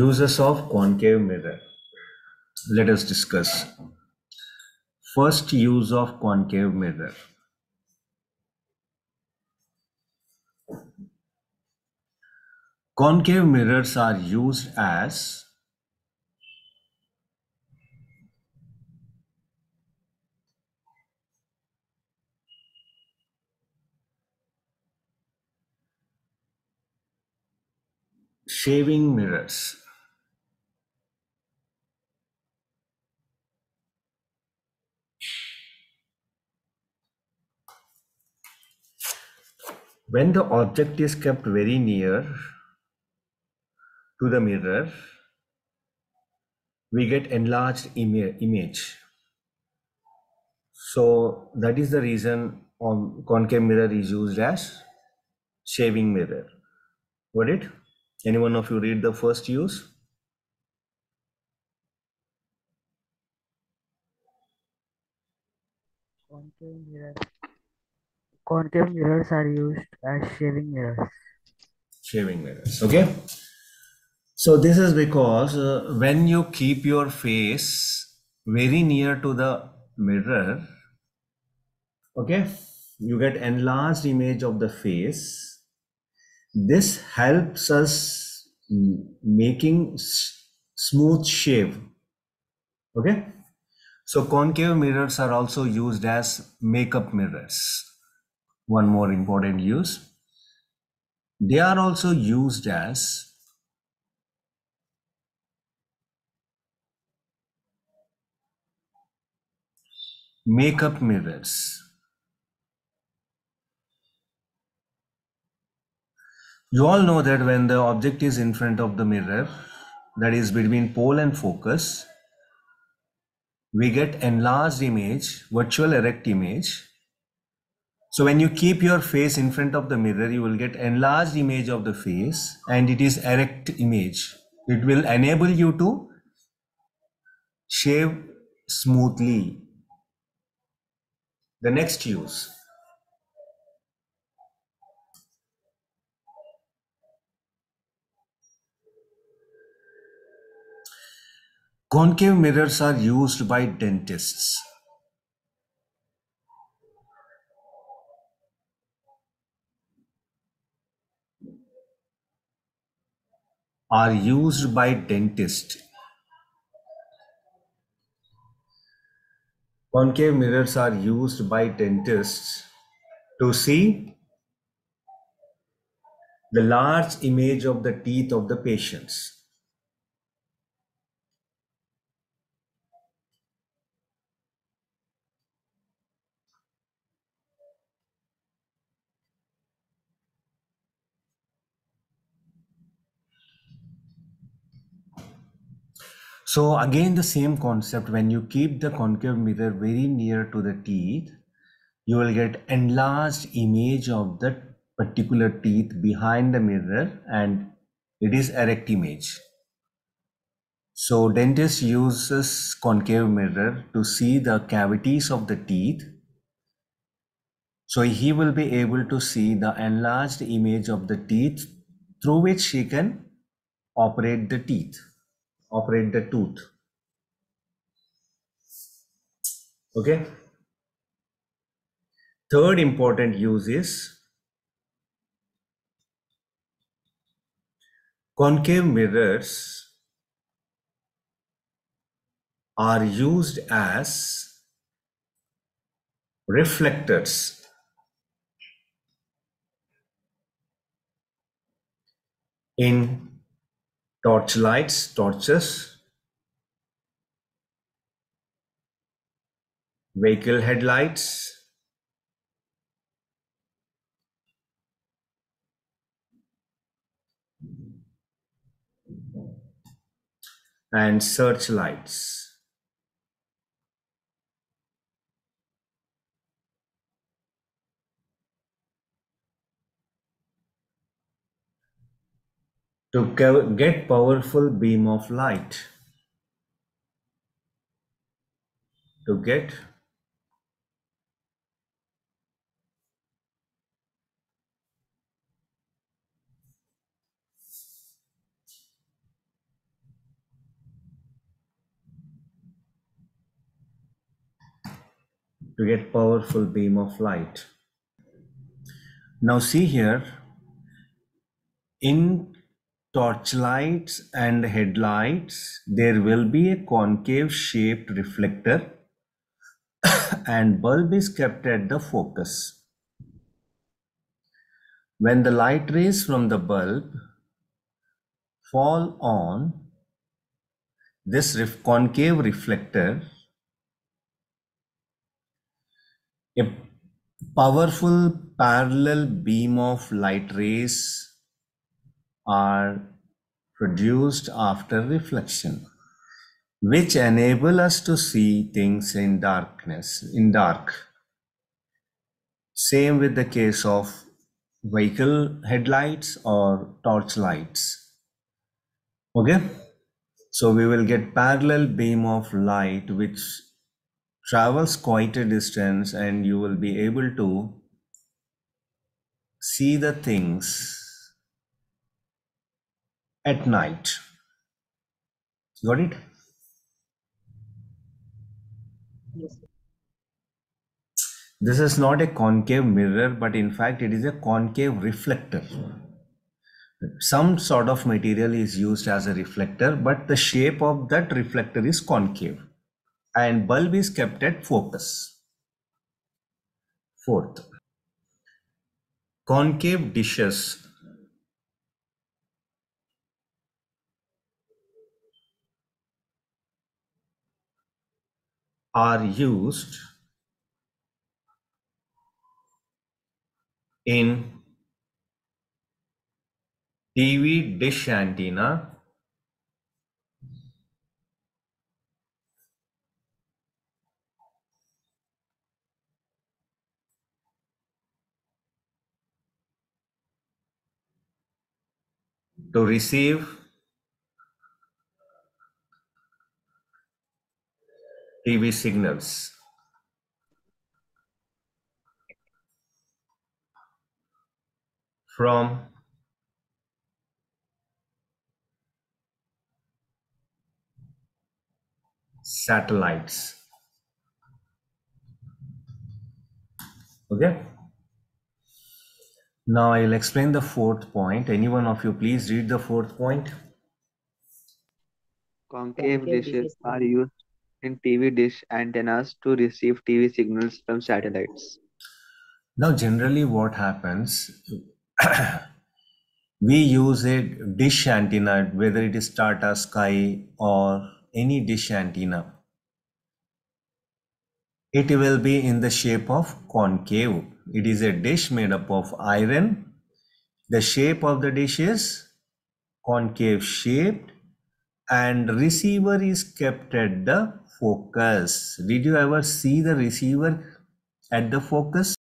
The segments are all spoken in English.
Uses of concave mirror. Let us discuss. First use of concave mirror. Concave mirrors are used as shaving mirrors. When the object is kept very near to the mirror, we get enlarged ima- image. So that is the reason on concave mirror is used as shaving mirror. Got it? Any one of you read the first use? Concave mirror. Concave mirrors are used as shaving mirrors. Shaving mirrors. Okay. So this is because uh, when you keep your face very near to the mirror, okay, you get enlarged image of the face. This helps us making smooth shave. Okay. So concave mirrors are also used as makeup mirrors. One more important use. They are also used as makeup mirrors. You all know that when the object is in front of the mirror, that is between pole and focus, we get enlarged image, virtual erect image. So when you keep your face in front of the mirror, you will get enlarged image of the face and it is erect image. It will enable you to shave smoothly. The next use. Concave mirrors are used by dentists. Are used by dentists. Concave mirrors are used by dentists to see the large image of the teeth of the patients. So again, the same concept, when you keep the concave mirror very near to the teeth, you will get enlarged image of that particular teeth behind the mirror and it is erect image. So dentist uses concave mirror to see the cavities of the teeth. So he will be able to see the enlarged image of the teeth through which he can operate the teeth, operate the tooth. Okay. Third important use is concave mirrors are used as reflectors in torchlights, torches, vehicle headlights, and searchlights. to get powerful beam of light. To get to get powerful beam of light. Now see here in torchlights and headlights, there will be a concave shaped reflector and bulb is kept at the focus. When the light rays from the bulb fall on this ref- concave reflector, a powerful parallel beam of light rays are produced after reflection which enable us to see things in darkness in dark. Same with the case of vehicle headlights or torch lights okay? So we will get parallel beam of light which travels quite a distance and you will be able to see the things at night. Got it? Yes. This is not a concave mirror, but in fact, it is a concave reflector. Some sort of material is used as a reflector, but the shape of that reflector is concave and bulb is kept at focus. Fourth, concave dishes are used in TV dish antenna to receive TV signals. From satellites. Okay. Now I'll explain the fourth point. Any one of you please read the fourth point. Concave dishes are used in TV dish antennas to receive TV signals from satellites. Now generally what happens, we use a dish antenna, whether it is Tata Sky or any dish antenna. It will be in the shape of concave. It is a dish made up of iron. The shape of the dish is concave shaped and receiver is kept at the focus. Did you ever see the receiver at the focus?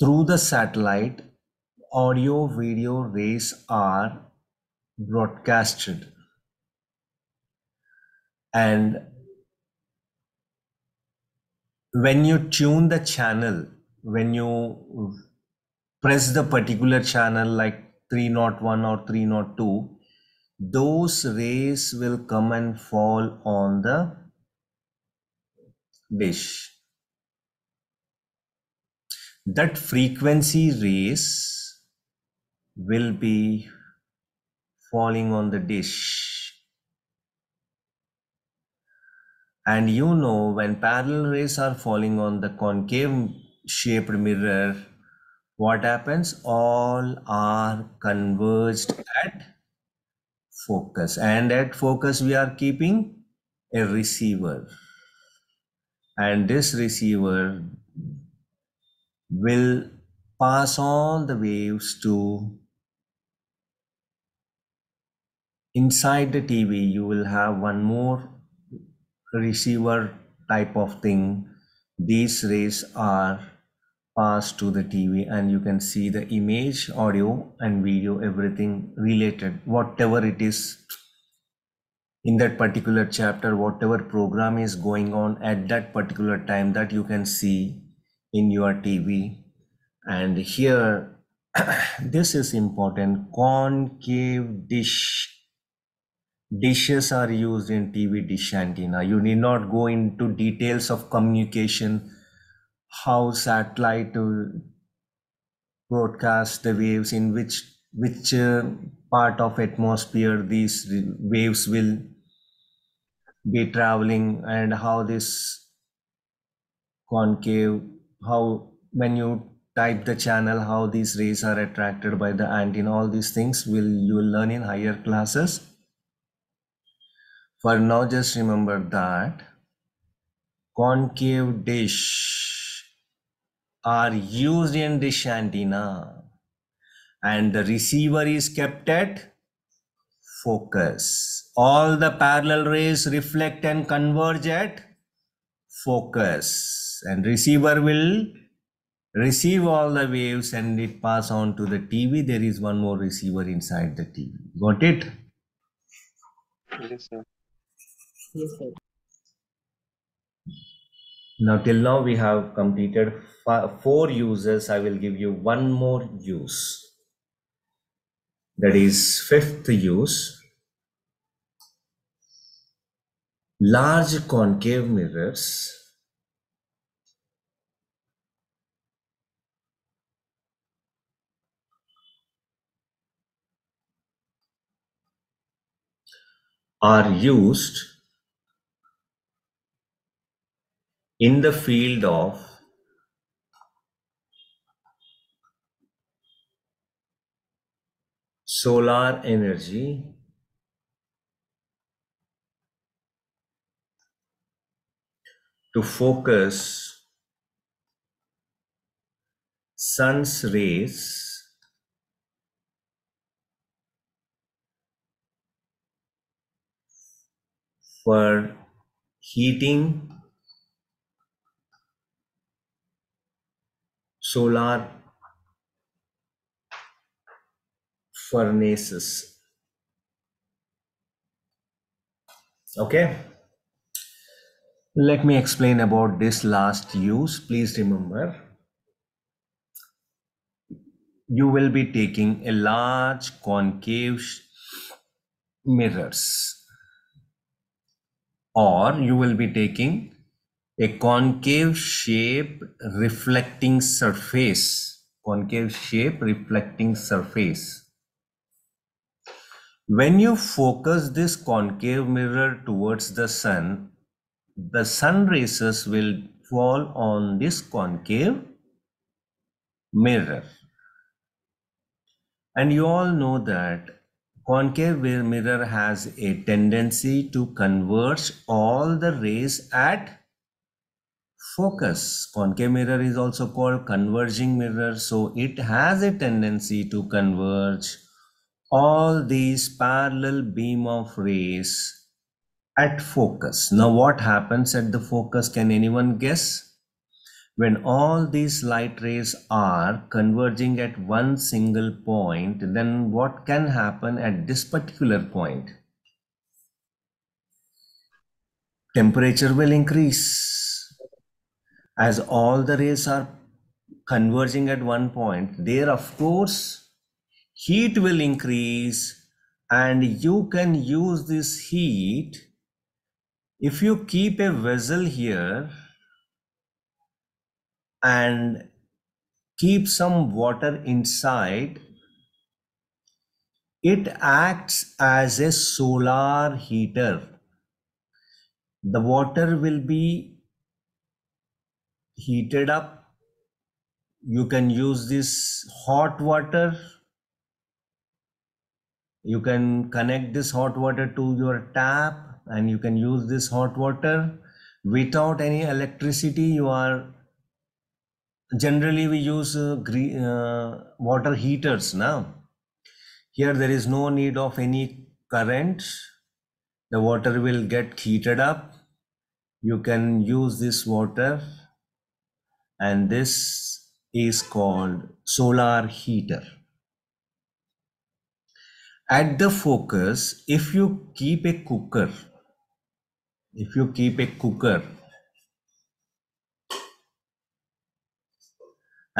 Through the satellite, audio video rays are broadcasted. And when you tune the channel, when you press the particular channel like 301 or 302, those rays will come and fall on the dish. That frequency rays will be falling on the dish. And you know, when parallel rays are falling on the concave shaped mirror, what happens? All are converged at focus. And at focus, we are keeping a receiver. And this receiver will pass on the waves to inside the TV. You will have one more receiver type of thing. These rays are passed to the TV and you can see the image, audio and video, everything related, whatever it is in that particular chapter, whatever program is going on at that particular time that you can see in your TV. And here, this is important, concave dish. Dishes are used in TV dish antenna. You need not go into details of communication, how satellite broadcast the waves in which which uh, part of atmosphere these waves will be traveling and how this concave how when you type the channel how these rays are attracted by the antenna all these things will you will learn in higher classes. For now just remember that concave dish are used in dish antenna and the receiver is kept at focus. All the parallel rays reflect and converge at focus and receiver will receive all the waves and it pass on to the tv there is one more receiver inside the tv got it? Yes, sir. Yes, sir. now till now we have completed four uses i will give you one more use. That is fifth use. Large concave mirrors are used in the field of solar energy. To focus sun's rays for heating solar furnaces. Okay. Let me explain about this last use. Please remember, you will be taking a large concave mirrors or you will be taking a concave shape reflecting surface. Concave shape reflecting surface. When you focus this concave mirror towards the sun the sun rays will fall on this concave mirror. And you all know that concave mirror has a tendency to converge all the rays at focus. Concave mirror is also called converging mirror. So it has a tendency to converge all these parallel beam of rays at focus. Now what happens at the focus? Can anyone guess? When all these light rays are converging at one single point, then what can happen at this particular point? Temperature will increase. As all the rays are converging at one point, there, of course, heat will increase, and you can use this heat if you keep a vessel here and keep some water inside, it acts as a solar heater. The water will be heated up. You can use this hot water. You can connect this hot water to your tap and you can use this hot water without any electricity. You are generally we use uh, gre- uh, water heaters now. Here there is no need of any current. The water will get heated up. You can use this water and this is called solar heater. At the focus, if you keep a cooker, if you keep a cooker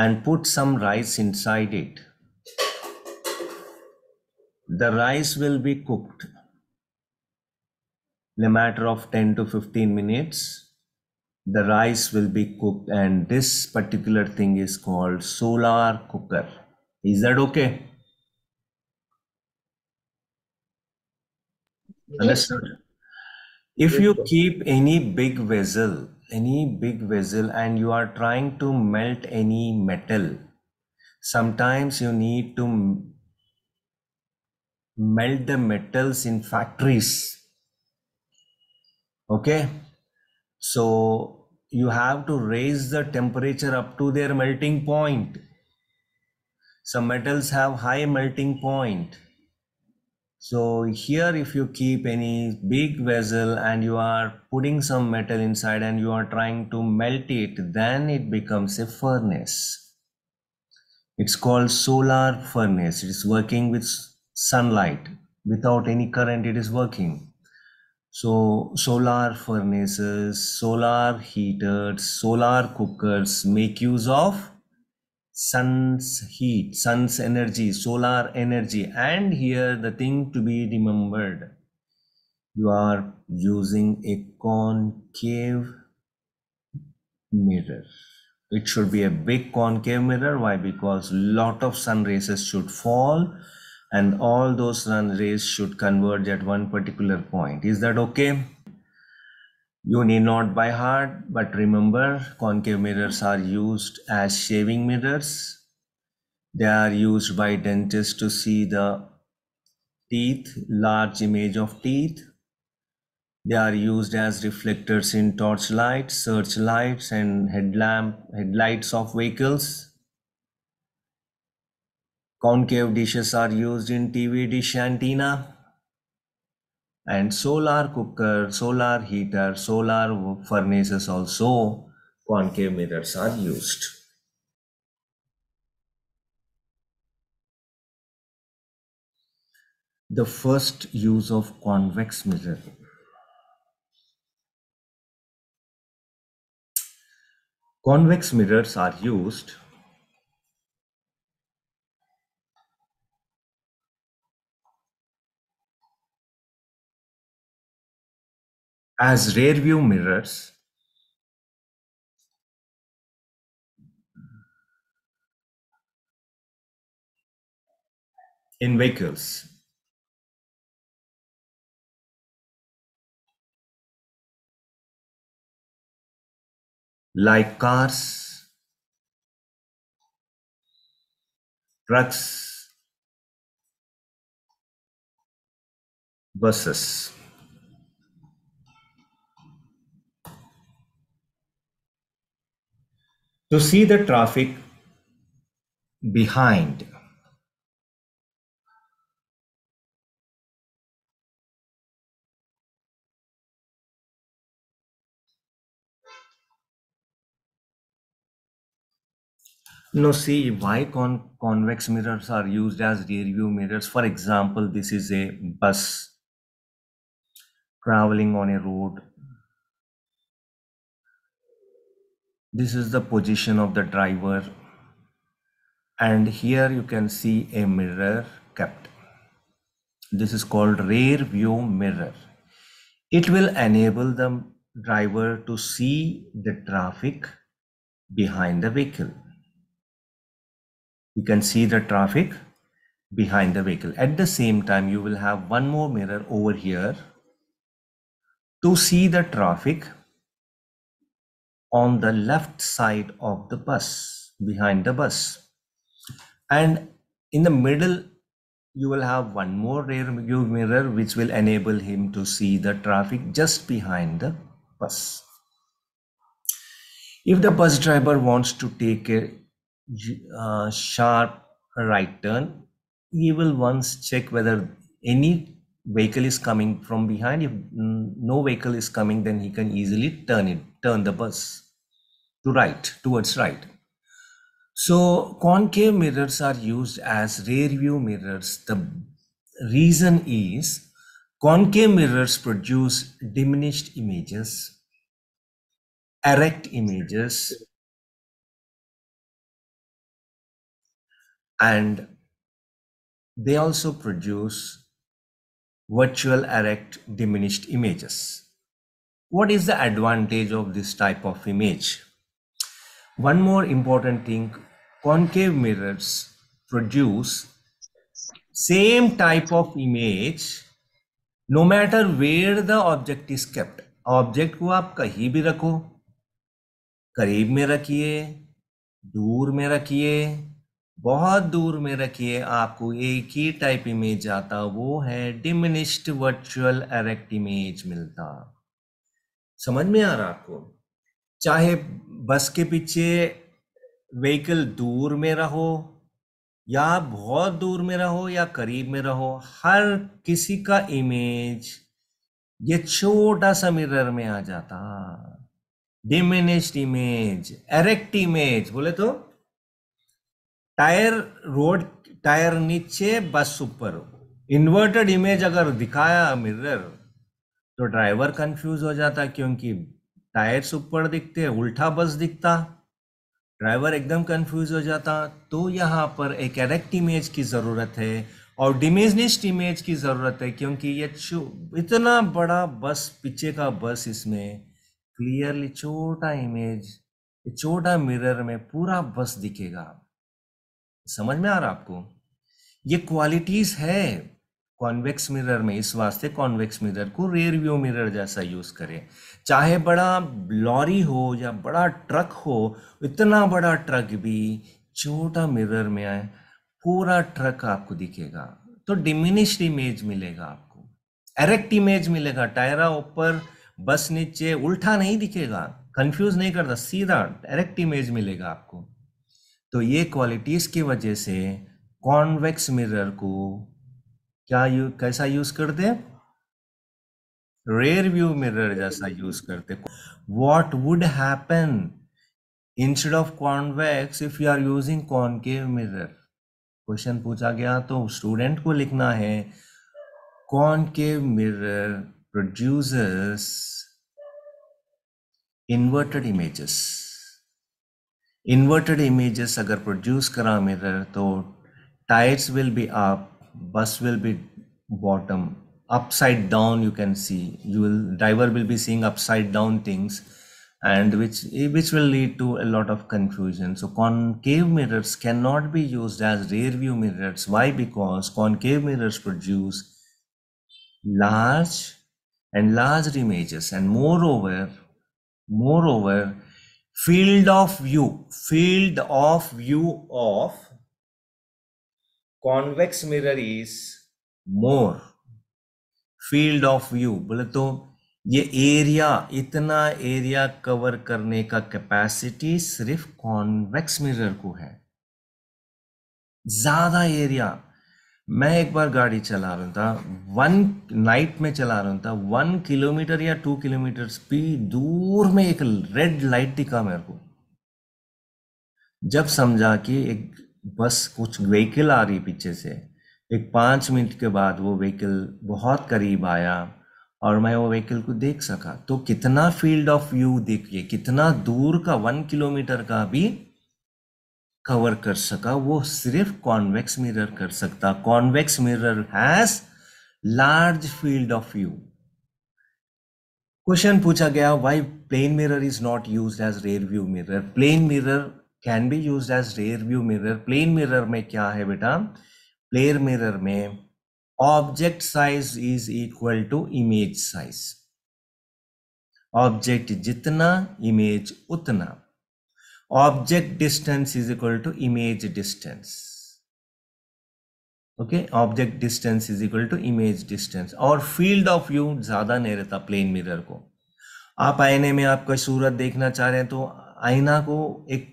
and put some rice inside it, the rice will be cooked in a matter of 10 to 15 minutes. The rice will be cooked, and this particular thing is called solar cooker. Is that okay? Understood? If you keep any big vessel, any big vessel, and you are trying to melt any metal, sometimes you need to melt the metals in factories. Okay, so you have to raise the temperature up to their melting point. Some metals have high melting point. So here, if you keep any big vessel and you are putting some metal inside and you are trying to melt it, then it becomes a furnace. It's called solar furnace. It is working with sunlight. Without any current, it is working. So solar furnaces, solar heaters, solar cookers make use of sun's heat, sun's energy, solar energy. And here the thing to be remembered, you are using a concave mirror. It should be a big concave mirror. Why? Because lot of sun rays should fall and all those sun rays should converge at one particular point. Is that okay? You need not by heart, but remember concave mirrors are used as shaving mirrors. They are used by dentists to see the teeth, large image of teeth. They are used as reflectors in torchlights, searchlights, and headlamp headlights of vehicles. Concave dishes are used in TV dish antenna. And solar cooker, solar heater, solar furnaces also concave mirrors are used. The first use of convex mirror. Convex mirrors are used as rear view mirrors in vehicles. Like cars, trucks, buses. To see the traffic behind. No, see why con- convex mirrors are used as rear view mirrors. For example, this is a bus traveling on a road. This is the position of the driver. And here you can see a mirror kept. This is called rear view mirror. It will enable the driver to see the traffic behind the vehicle. you can see the traffic behind the vehicle. At the same time, you will have one more mirror over here to see the traffic on the left side of the bus, behind the bus. And in the middle, you will have one more rear view mirror which will enable him to see the traffic just behind the bus. If the bus driver wants to take a uh, sharp right turn, he will once check whether any vehicle is coming from behind. If no vehicle is coming, then he can easily turn it, turn the bus to right, towards right. So concave mirrors are used as rear view mirrors. The reason is concave mirrors produce diminished images, erect images, and they also produce virtual erect diminished images. What is the advantage of this type of image? One more important thing, concave mirrors produce same type of image no matter where the object is kept. Object को आप कहीं भी रखो करीब में रखिए दूर में रखिए बहुत दूर में रखिए, आपको एक ही टाइप इमेज आता, वो है डिमिनिश्ड वर्चुअल एरेक्ट इमेज मिलता। समझ में आ रहा आपको? चाहे बस के पीछे व्हीकल दूर में रहो, या बहुत दूर में रहो, या करीब में रहो, हर किसी का इमेज ये छोटा सा मिरर में आ जाता। डिमिनिश्ड इमेज एरेक्ट इमेज बोले तो? टायर रोड, टायर नीचे, बस ऊपर। इन्वर्टेड इमेज अगर दिखाया मिरर तो ड्राइवर कंफ्यूज हो जाता क्योंकि टायर्स ऊपर दिखते, उल्टा बस दिखता। ड्राइवर एकदम कंफ्यूज हो जाता। तो यहाँ पर एक एरेक्ट इमेज की ज़रूरत है और डिमेजनिस्ट इमेज की ज़रूरत है क्योंकि ये इतना बड़ा बस, पीछे का बस इसमें क्लियरली छोटा इमेज छोटा मिरर में पूरा बस दिखेगा। समझ में आ रहा आपको? ये क्वालिटीज है कॉन्वेक्स मिरर में, इस वास्ते कॉन्वेक्स मिरर को रेयर व्यू मिरर जैसा यूज़ करें। चाहे बड़ा लॉरी हो या बड़ा ट्रक हो, इतना बड़ा ट्रक भी छोटा मिरर में आए, पूरा ट्रक आपको दिखेगा। तो डिमिनिश्ड इमेज मिलेगा आपको। एरेक्ट इमेज मिलेगा टायरा ऊपर बस नीचे, उल्टा नहीं दिखेगा। कंफ्यूज नहीं करता, सीधा डायरेक्ट इमेज मिलेगा आपको। तो ये क्वालिटीज की वजह से कॉन्वेक्स मिरर को क्या यू, कैसा यूज़ करते रेयर व्यू मिरर जैसा यूज़ करते what would happen instead of convex if you are using concave mirror question पूछा गया तो स्टूडेंट को लिखना है। Concave mirror producers inverted images inverted images agar produce mirror, to tides will be up bus will be bottom upside down you can see. You will driver will be seeing upside down things and which which will lead to a lot of confusion. So concave mirrors cannot be used as rear view mirrors. Why? Because concave mirrors produce large and large images and moreover moreover field of view. Field of view of convex mirror is more field of view बोले तो ये area इतना area cover करने का capacity सिर्फ़ convex mirror को है। ज़्यादा एरिया मैं एक बार गाड़ी चला रहा था वन नाइट में चला रहा था वन किलोमीटर या टू किलोमीटर स्पीड दूर में एक रेड लाइट दिखा मेरे को। जब समझा कि एक बस कुछ व्हीकल आ रही पीछे से, एक पाँच मिनट के बाद वो व्हीकल बहुत करीब आया और मैं वो व्हीकल को देख सका। तो कितना फ़ील्ड ऑफ़ व्यू देखिए कितना दूर का वन किलोमीटर का भी कवर कर सका, वो सिर्फ़ कॉन्वेक्स मिरर कर सकता। Convex mirror has large field of view question पूछा गया why plane mirror is not use as rear view mirror plane mirror can be use as rear view mirror plane mirror में क्या है बेटा? Plane mirror में object size is equal to image size object जितना image उतना। Object distance is equal to image distance okay object distance is equal to image distance और field of view ज़्यादा नहीं रहता प्लेन मिरर को। आप आईने में आप कोई सूरत देखना चाह रहे हैं तो आईना को एक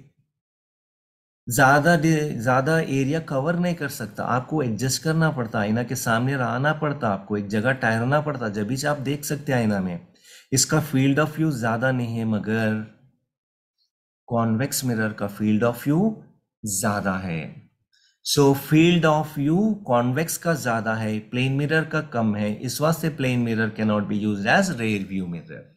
ज़्यादा ज़्यादा एरिया कवर नहीं कर सकता। आपको एडजस्ट करना पड़ता, आईना के सामने रहना पड़ता, आपको एक जगह ठहरना पड़ता, जब भी आप देख सकते हैं आईना में। इसका फ़ील्ड ऑफ़ व्यू ज़्यादा नहीं है, मगर कॉन्वेक्स मिरर का फील्ड ऑफ व्यू ज्यादा है so field of view convex का ज्यादा है प्लेन मिरर का कम है इस वास्ते plane mirror can not be use as rear view mirror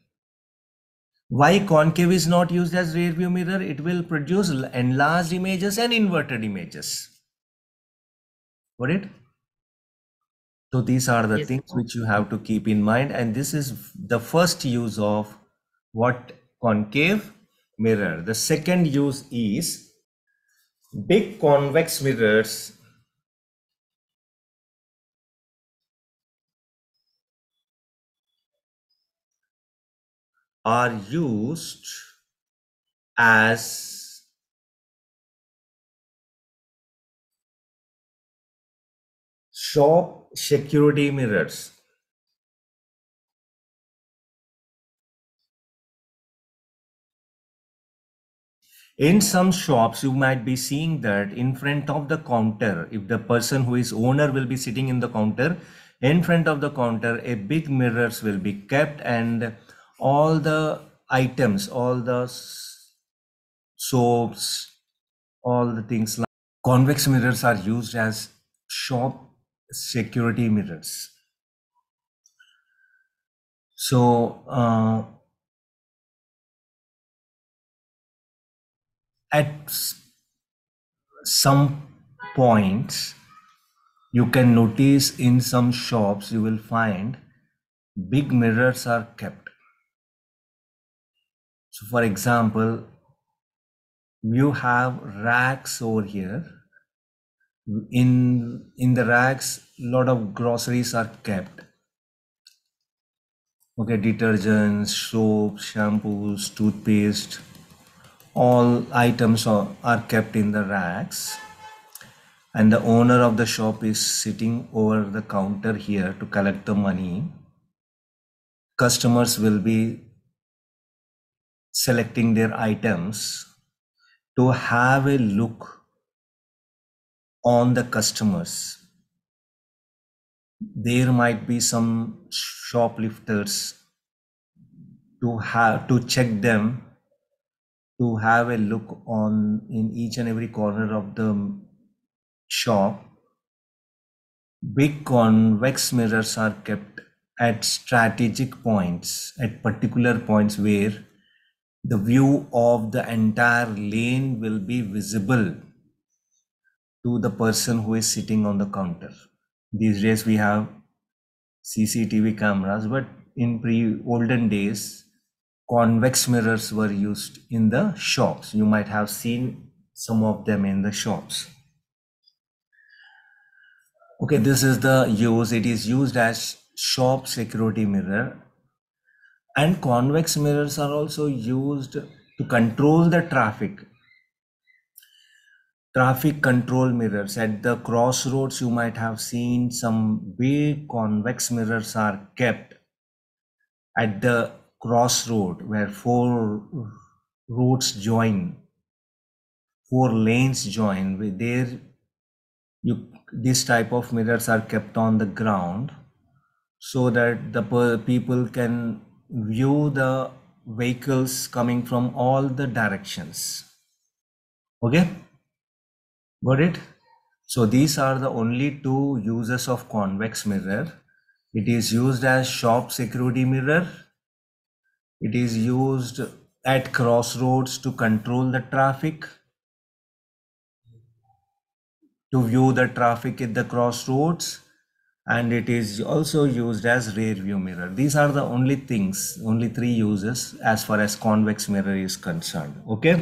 Why concave is not used as rear view mirror? It will produce enlarged images and inverted images. Got it? So these are the Yes, things sir. which you have to keep in mind. And this is the first use of what concave mirror. The second use is big convex mirrors are used as shop security mirrors. In some shops, you might be seeing that in front of the counter, if the person who is owner will be sitting in the counter, in front of the counter, a big mirrors will be kept and all the items, all the soaps, all the things like convex mirrors are used as shop security mirrors. So, uh, at some points, you can notice in some shops, you will find big mirrors are kept. So, for example, you have racks over here. In in the racks, lot of groceries are kept. Okay, detergents, soaps, shampoos, toothpaste, all items are, kept in the racks. And the owner of the shop is sitting over the counter here to collect the money. Customers will be selecting their items to have a look on the customers. There might be some shoplifters to have to check them to have a look on in each and every corner of the shop. Big convex mirrors are kept at strategic points, at particular points where the view of the entire lane will be visible to the person who is sitting on the counter. These days we have CCTV cameras, but in pre olden days, convex mirrors were used in the shops. You might have seen some of them in the shops. Okay, this is the use. It is used as shop security mirror and convex mirrors are also used to control the traffic traffic control mirrors at the crossroads you might have seen some big convex mirrors are kept at the crossroad where four roads join four lanes join there you this type of mirrors are kept on the ground so that the people can view the vehicles coming from all the directions. Okay? Got it? So these are the only two uses of convex mirror. It is used as shop security mirror it is used at crossroads to control the traffic to view the traffic at the crossroads and it is also used as rear view mirror. These are the only things only three uses as far as convex mirror is concerned okay